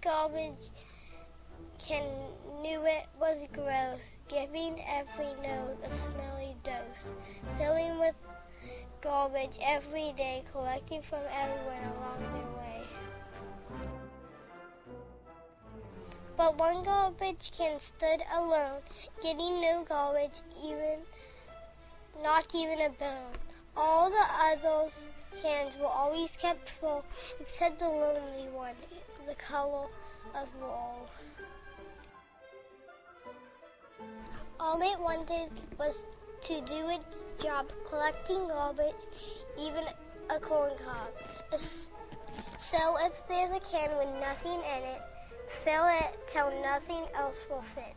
garbage can knew it was gross, giving every nose a smelly dose, filling with garbage every day, collecting from everyone along their way. But one garbage can stood alone, getting no garbage, even not even a bone. All the others' cans were always kept full, except the lonely one, the color of wool. All it wanted was to do its job collecting garbage, even a corn cob. So if there's a can with nothing in it, fill it till nothing else will fit.